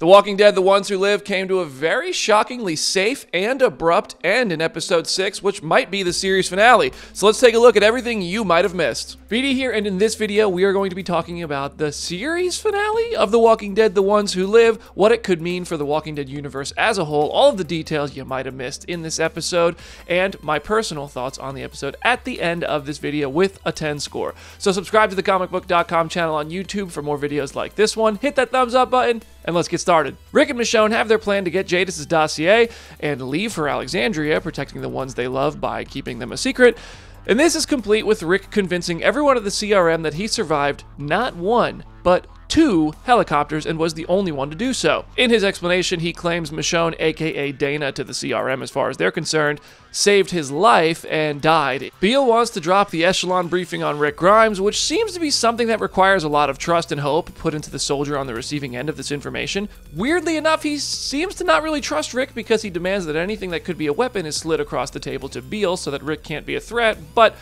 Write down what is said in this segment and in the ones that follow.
The Walking Dead The Ones Who Live came to a very shockingly safe and abrupt end in episode 6, which might be the series finale. So let's take a look at everything you might have missed. BD here, and in this video, we are going to be talking about the series finale of The Walking Dead The Ones Who Live, what it could mean for the Walking Dead universe as a whole, all of the details you might have missed in this episode, and my personal thoughts on the episode at the end of this video with a 10 score. So subscribe to the comicbook.com channel on YouTube for more videos like this one, hit that thumbs up button, and let's get started. Rick and Michonne have their plan to get Jadis' dossier and leave for Alexandria, protecting the ones they love by keeping them a secret. And this is complete with Rick convincing everyone at the CRM that he survived not one, but two helicopters and was the only one to do so. In his explanation, he claims Michonne, aka Dana, to the CRM as far as they're concerned, saved his life and died. Beale wants to drop the echelon briefing on Rick Grimes, which seems to be something that requires a lot of trust and hope put into the soldier on the receiving end of this information. Weirdly enough, he seems to not really trust Rick because he demands that anything that could be a weapon is slid across the table to Beale so that Rick can't be a threat, but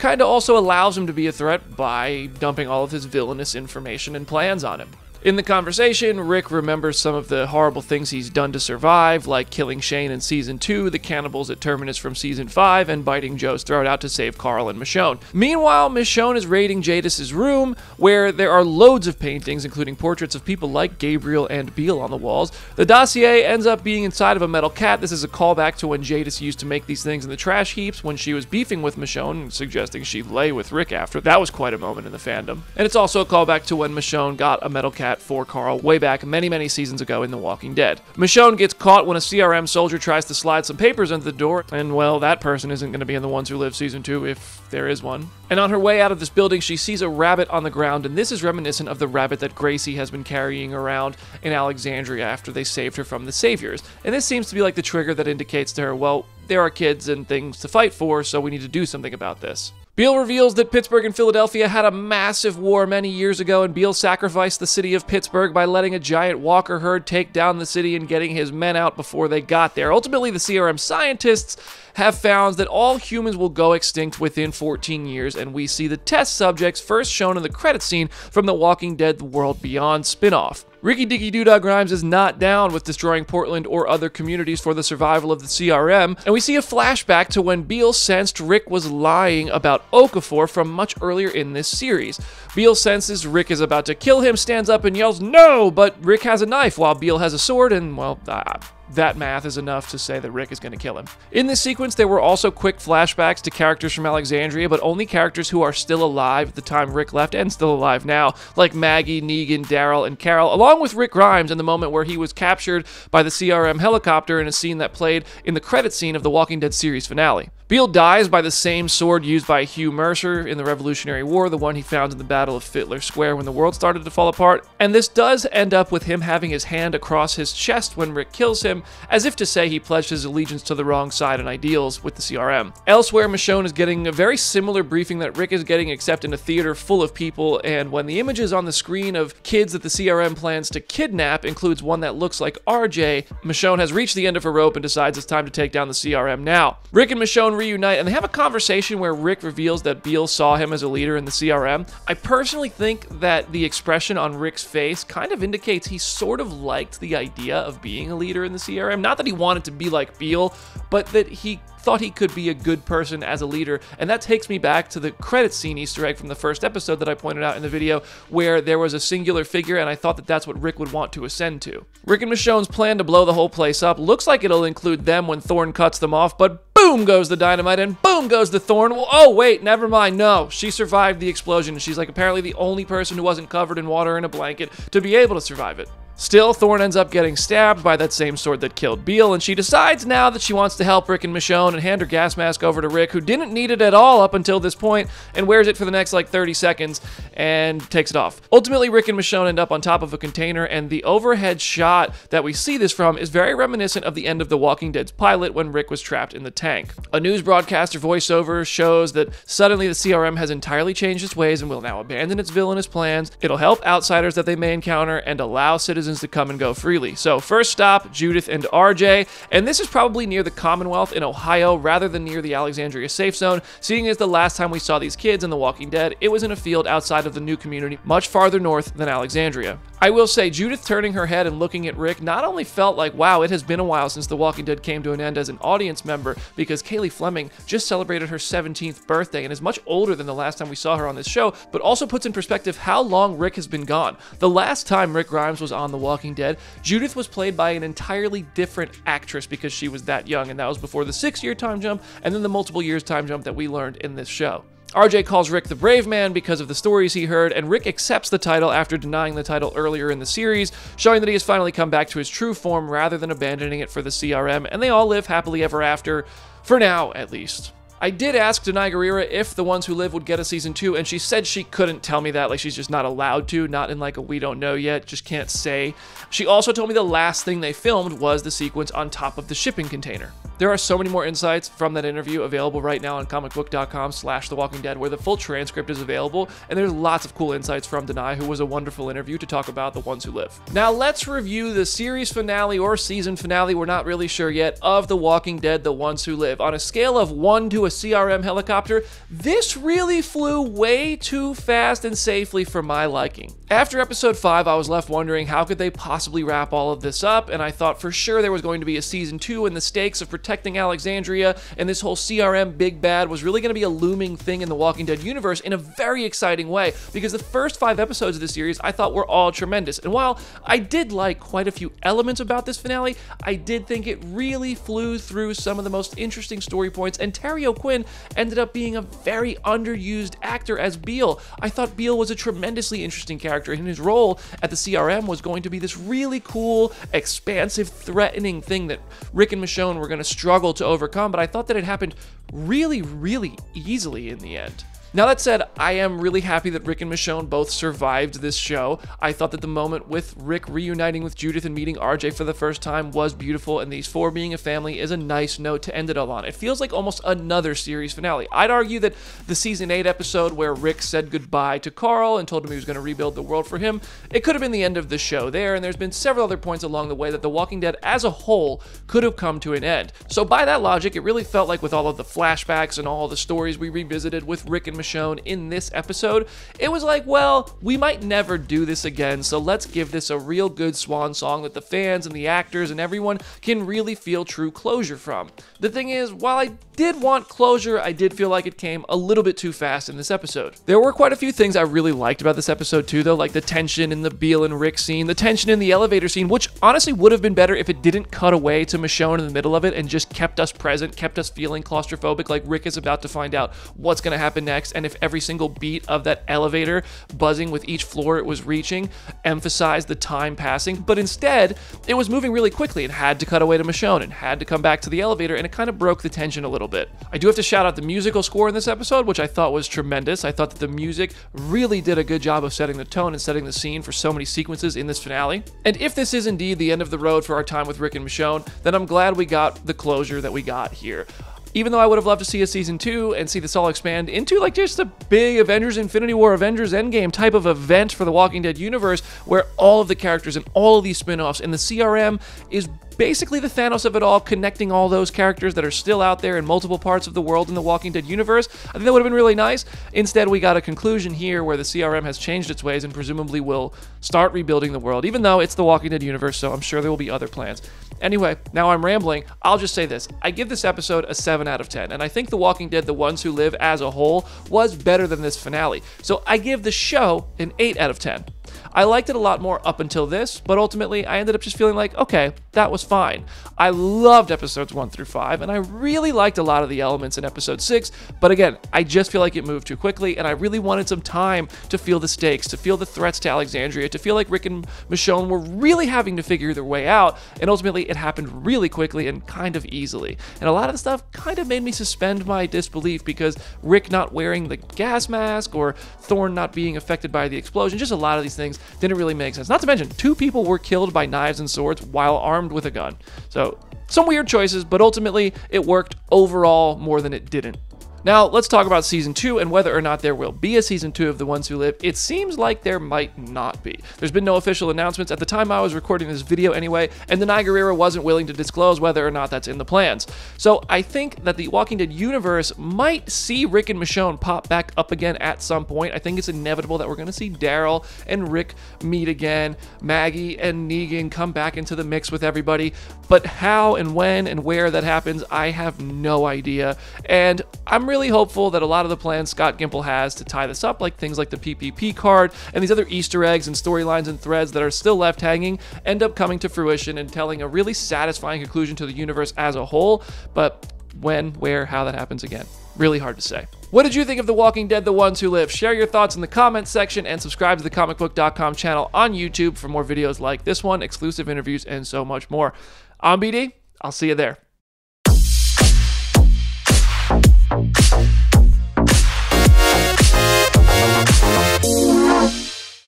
kind of also allows him to be a threat by dumping all of his villainous information and plans on him. In the conversation, Rick remembers some of the horrible things he's done to survive, like killing Shane in season 2, the cannibals at Terminus from season 5, and biting Joe's throat out to save Carl and Michonne. Meanwhile, Michonne is raiding Jadis' room, where there are loads of paintings, including portraits of people like Gabriel and Beale on the walls. The dossier ends up being inside of a metal cat. This is a callback to when Jadis used to make these things in the trash heaps when she was beefing with Michonne, suggesting she lay with Rick after. That was quite a moment in the fandom. And it's also a callback to when Michonne got a metal cat for Carl way back many, many seasons ago in The Walking Dead. Michonne gets caught when a CRM soldier tries to slide some papers under the door, and well, that person isn't going to be in The Ones Who Live season 2 if there is one. And on her way out of this building, she sees a rabbit on the ground, and this is reminiscent of the rabbit that Gracie has been carrying around in Alexandria after they saved her from the Saviors. And this seems to be like the trigger that indicates to her, well, there are kids and things to fight for, so we need to do something about this. Beale reveals that Pittsburgh and Philadelphia had a massive war many years ago, and Beale sacrificed the city of Pittsburgh by letting a giant walker herd take down the city and getting his men out before they got there. Ultimately, the CRM scientists have found that all humans will go extinct within 14 years, and we see the test subjects first shown in the credit scene from the Walking Dead The World Beyond spinoff. Ricky Dicky Doodah Grimes is not down with destroying Portland or other communities for the survival of the CRM, and we see a flashback to when Beale sensed Rick was lying about Okafor from much earlier in this series. Beale senses Rick is about to kill him, stands up and yells, No! But Rick has a knife while Beale has a sword, and, well, uh, that math is enough to say that Rick is going to kill him. In this sequence, there were also quick flashbacks to characters from Alexandria, but only characters who are still alive at the time Rick left and still alive now, like Maggie, Negan, Daryl, and Carol, along with Rick Grimes in the moment where he was captured by the CRM helicopter in a scene that played in the credit scene of the Walking Dead series finale. Beale dies by the same sword used by Hugh Mercer in the Revolutionary War, the one he found in the Battle of Fitler Square when the world started to fall apart, and this does end up with him having his hand across his chest when Rick kills him, as if to say he pledged his allegiance to the wrong side and ideals with the CRM. Elsewhere, Michonne is getting a very similar briefing that Rick is getting, except in a theater full of people, and when the images on the screen of kids that the CRM plans to kidnap includes one that looks like RJ, Michonne has reached the end of her rope and decides it's time to take down the CRM now. Rick and Michonne reunite and they have a conversation where Rick reveals that Beale saw him as a leader in the CRM. I personally think that the expression on Rick's face kind of indicates he sort of liked the idea of being a leader in the CRM. Not that he wanted to be like Beale, but that he thought he could be a good person as a leader. And that takes me back to the credit scene Easter egg from the first episode that I pointed out in the video, where there was a singular figure, and I thought that that's what Rick would want to ascend to. Rick and Michonne's plan to blow the whole place up looks like it'll include them when Thorne cuts them off, but boom goes the dynamite and boom goes the thorn. Well, oh, wait, never mind. No, she survived the explosion. She's like apparently the only person who wasn't covered in water in a blanket to be able to survive it. Still, Thorne ends up getting stabbed by that same sword that killed Beale, and she decides now that she wants to help Rick and Michonne and hand her gas mask over to Rick, who didn't need it at all up until this point, and wears it for the next like 30 seconds and takes it off. Ultimately, Rick and Michonne end up on top of a container, and the overhead shot that we see this from is very reminiscent of the end of The Walking Dead's pilot when Rick was trapped in the tank. A news broadcaster voiceover shows that suddenly the CRM has entirely changed its ways and will now abandon its villainous plans. It'll help outsiders that they may encounter and allow citizens to come and go freely. So, first stop, Judith and RJ, and this is probably near the Commonwealth in Ohio rather than near the Alexandria safe zone, seeing as the last time we saw these kids in The Walking Dead, it was in a field outside of the new community, much farther north than Alexandria. I will say, Judith turning her head and looking at Rick not only felt like, wow, it has been a while since The Walking Dead came to an end as an audience member, because Cailey Fleming just celebrated her 17th birthday and is much older than the last time we saw her on this show, but also puts in perspective how long Rick has been gone. The last time Rick Grimes was on The Walking Dead, Judith was played by an entirely different actress because she was that young, and that was before the six year time jump and then the multiple years time jump that we learned in this show. RJ calls Rick the brave man because of the stories he heard, and Rick accepts the title after denying the title earlier in the series, showing that he has finally come back to his true form rather than abandoning it for the CRM, and they all live happily ever after, for now at least. I did ask Danai Gurira if The Ones Who Live would get a season two, and she said she couldn't tell me that. Like, she's just not allowed to, not in like a we don't know yet, just can't say. She also told me the last thing they filmed was the sequence on top of the shipping container. There are so many more insights from that interview available right now on comicbook.com slash The Walking Dead, where the full transcript is available, and there's lots of cool insights from Danai, who was a wonderful interview to talk about The Ones Who Live. Now, let's review the series finale or season finale, we're not really sure yet, of The Walking Dead The Ones Who Live. On a scale of 1 to a CRM helicopter, this really flew way too fast and safely for my liking. After episode 5, I was left wondering how could they possibly wrap all of this up, and I thought for sure there was going to be a season 2 and the stakes of protecting Alexandria and this whole CRM big bad was really going to be a looming thing in the Walking Dead universe in a very exciting way because the first 5 episodes of the series I thought were all tremendous. And while I did like quite a few elements about this finale, I did think it really flew through some of the most interesting story points and Terry O'Quinn ended up being a very underused actor as Beale. I thought Beale was a tremendously interesting character, and his role at the CRM was going to be this really cool, expansive, threatening thing that Rick and Michonne were going to struggle to overcome, but I thought that it happened really, really easily in the end. Now, that said, I am really happy that Rick and Michonne both survived this show. I thought that the moment with Rick reuniting with Judith and meeting RJ for the first time was beautiful, and these four being a family is a nice note to end it all on. It feels like almost another series finale. I'd argue that the season 8 episode where Rick said goodbye to Carl and told him he was going to rebuild the world for him, it could have been the end of the show there, and there's been several other points along the way that The Walking Dead as a whole could have come to an end. So, by that logic, it really felt like with all of the flashbacks and all the stories we revisited with Rick and Michonne in this episode, it was like, well, we might never do this again, so let's give this a real good swan song that the fans and the actors and everyone can really feel true closure from. The thing is, while I did want closure, I did feel like it came a little bit too fast in this episode. There were quite a few things I really liked about this episode too, though, like the tension in the Beale and Rick scene, the tension in the elevator scene, which honestly would have been better if it didn't cut away to Michonne in the middle of it and just kept us present, kept us feeling claustrophobic, like Rick is about to find out what's going to happen next, and if every single beat of that elevator buzzing with each floor it was reaching emphasized the time passing, but instead, it was moving really quickly and had to cut away to Michonne and had to come back to the elevator, and it kind of broke the tension a little bit. I do have to shout out the musical score in this episode, which I thought was tremendous. I thought that the music really did a good job of setting the tone and setting the scene for so many sequences in this finale. And if this is indeed the end of the road for our time with Rick and Michonne, then I'm glad we got the closure that we got here even though I would have loved to see a season two and see this all expand into like just a big Avengers Infinity War, Avengers Endgame type of event for the Walking Dead universe where all of the characters and all of these spin offs and the CRM is basically the Thanos of it all, connecting all those characters that are still out there in multiple parts of the world in the Walking Dead universe. I think that would have been really nice. Instead, we got a conclusion here where the CRM has changed its ways and presumably will start rebuilding the world, even though it's the Walking Dead universe, so I'm sure there will be other plans. Anyway, now I'm rambling. I'll just say this. I give this episode a 7 out of 10, and I think The Walking Dead, The Ones Who Live as a whole, was better than this finale. So I give the show an 8 out of 10. I liked it a lot more up until this, but ultimately I ended up just feeling like, okay, that was fine. I loved episodes 1 through 5, and I really liked a lot of the elements in episode 6, but again, I just feel like it moved too quickly, and I really wanted some time to feel the stakes, to feel the threats to Alexandria, to feel like Rick and Michonne were really having to figure their way out, and ultimately it happened really quickly and kind of easily. And a lot of the stuff kind of made me suspend my disbelief because Rick not wearing the gas mask or Thorne not being affected by the explosion, just a lot of these things didn't really make sense. Not to mention, two people were killed by knives and swords while armed with a gun. So, some weird choices, but ultimately, it worked overall more than it didn't. Now, let's talk about season two and whether or not there will be a season two of The Ones Who Live. It seems like there might not be. There's been no official announcements at the time I was recording this video anyway, and Danai Gurira wasn't willing to disclose whether or not that's in the plans. So I think that the Walking Dead universe might see Rick and Michonne pop back up again at some point. I think it's inevitable that we're going to see Daryl and Rick meet again, Maggie and Negan come back into the mix with everybody. But how and when and where that happens, I have no idea. And I'm really hopeful that a lot of the plans Scott Gimple has to tie this up, like things like the PPP card and these other Easter eggs and storylines and threads that are still left hanging, end up coming to fruition and telling a really satisfying conclusion to the universe as a whole. But when, where, how that happens again, really hard to say. What did you think of The Walking Dead The Ones Who Live? Share your thoughts in the comments section and subscribe to the comicbook.com channel on YouTube for more videos like this one, exclusive interviews, and so much more. I'm BD. I'll see you there.